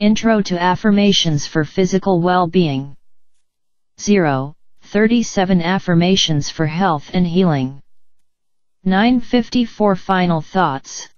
Intro to Affirmations for Physical Well-Being 0. 37 Affirmations for Health and Healing 954 Final Thoughts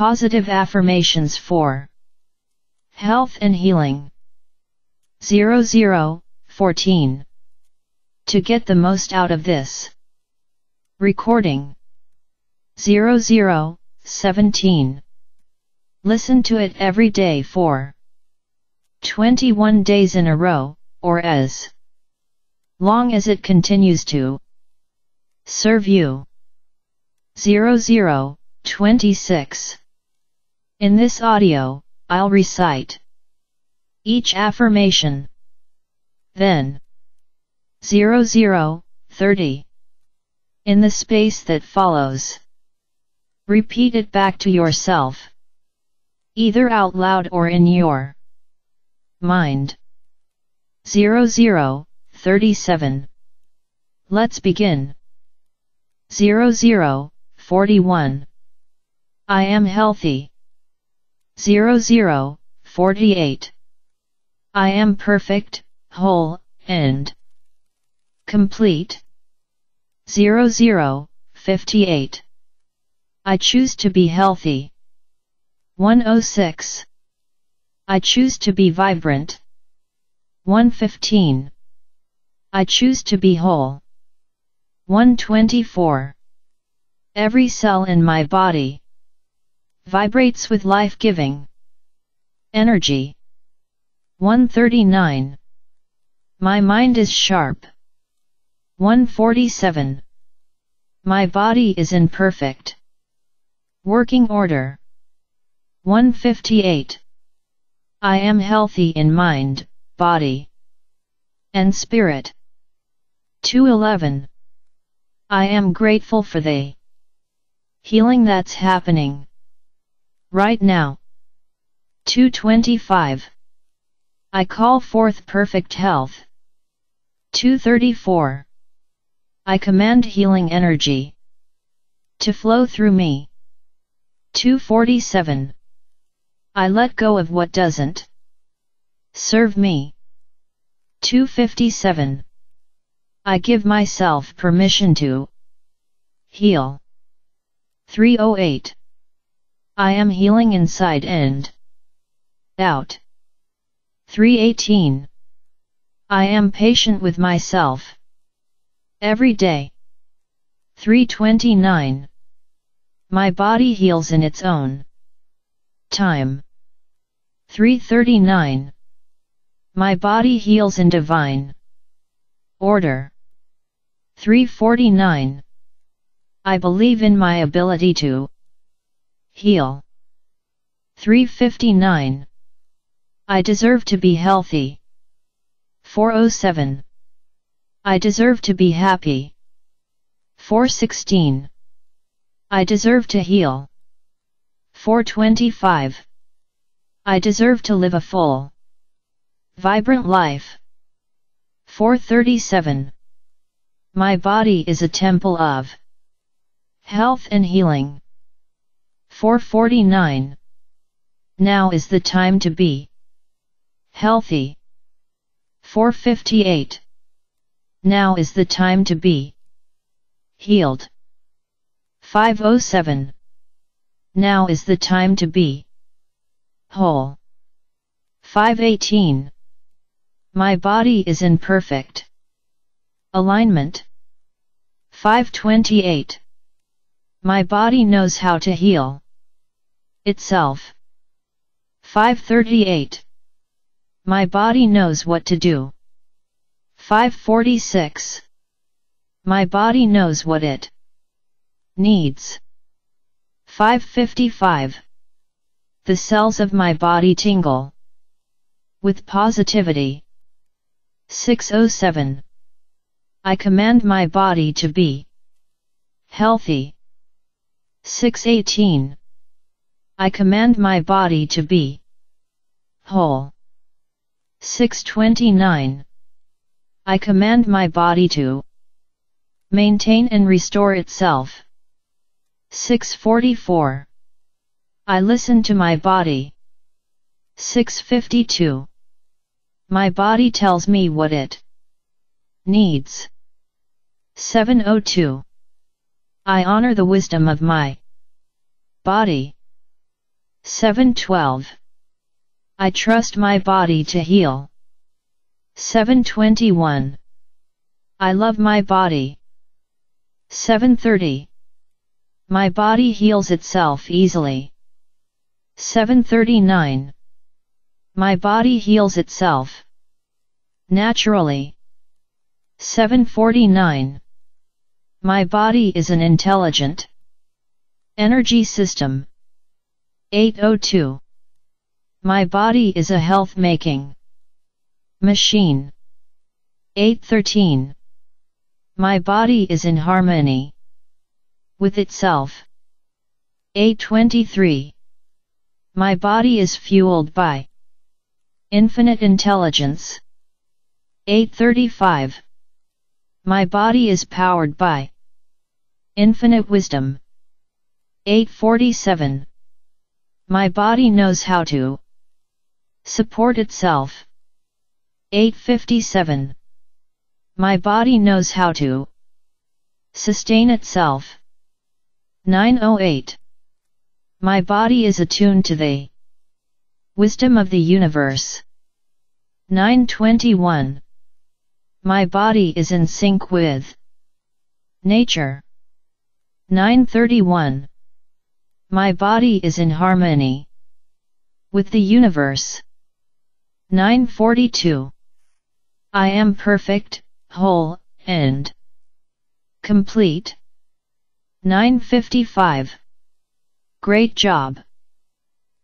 Positive Affirmations for Health and Healing. 00 14 To get the most out of this. Recording. 00 17 Listen to it every day for 21 days in a row, or as long as it continues to serve you. 00 26 in this audio, I'll recite each affirmation. Then 00, 30. In the space that follows. Repeat it back to yourself. Either out loud or in your mind. 00, 37. Let's begin. 00, 41. I am healthy. 00, 48. I am perfect, whole, and complete. 00, 58. I choose to be healthy. 106. I choose to be vibrant. 115. I choose to be whole. 124. Every cell in my body vibrates with life-giving energy. 139. My mind is sharp. 147. My body is in perfect working order. 158. I am healthy in mind, body, and spirit. 211. I am grateful for the healing that's happening right now. 225. I call forth perfect health. 234. I command healing energy to flow through me. 247. I let go of what doesn't serve me. 257. I give myself permission to heal. 308. I am healing inside and out. 318. I am patient with myself. Every day. 329. My body heals in its own time. 339. My body heals in divine order. 349. I believe in my ability to heal. 359. I deserve to be healthy. 407. I deserve to be happy. 416. I deserve to heal. 425. I deserve to live a full, vibrant life. 437. My body is a temple of health and healing. 449. Now is the time to be healthy. 458. Now is the time to be healed. 507. Now is the time to be whole. 518. My body is in perfect alignment. 528. My body knows how to heal itself. 538. My body knows what to do. 546. My body knows what it needs. 555. The cells of my body tingle with positivity. 607. I command my body to be healthy. 618. I command my body to be whole. 629. I command my body to maintain and restore itself. 644. I listen to my body. 652. My body tells me what it needs. 702. I honor the wisdom of my body. 712. I trust my body to heal. 721. I love my body. 730. My body heals itself easily. 739. My body heals itself naturally. 749. My body is an intelligent energy system. 802. My body is a health-making machine. 813. My body is in harmony with itself. 823. My body is fueled by infinite intelligence. 835. My body is powered by infinite wisdom. 847. My body knows how to support itself. 857. My body knows how to sustain itself. 908. My body is attuned to the wisdom of the universe. 921. My body is in sync with Nature 931 My body is in harmony with the universe. 942 I am perfect, whole, and complete. 955 Great job.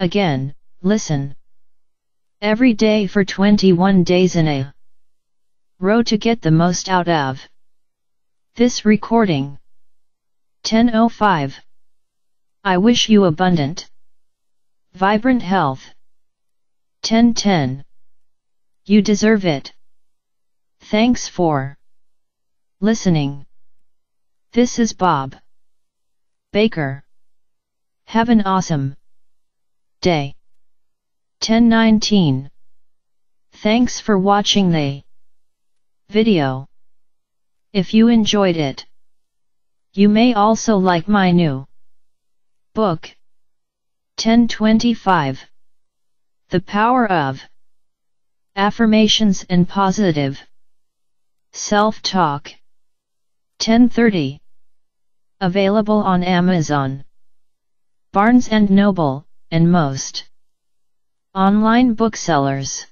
Again, listen. Every day for 21 days in a row to get the most out of this recording. 1005 I wish you abundant, vibrant health. 1010 You deserve it. Thanks for listening. This is Bob Baker. Have an awesome day. 1019 Thanks for watching the video. If you enjoyed it, you may also like my new book. 1025 The Power of Affirmations and Positive. Self-Talk. 1030 Available on Amazon. Barnes & Noble, and most. Online booksellers.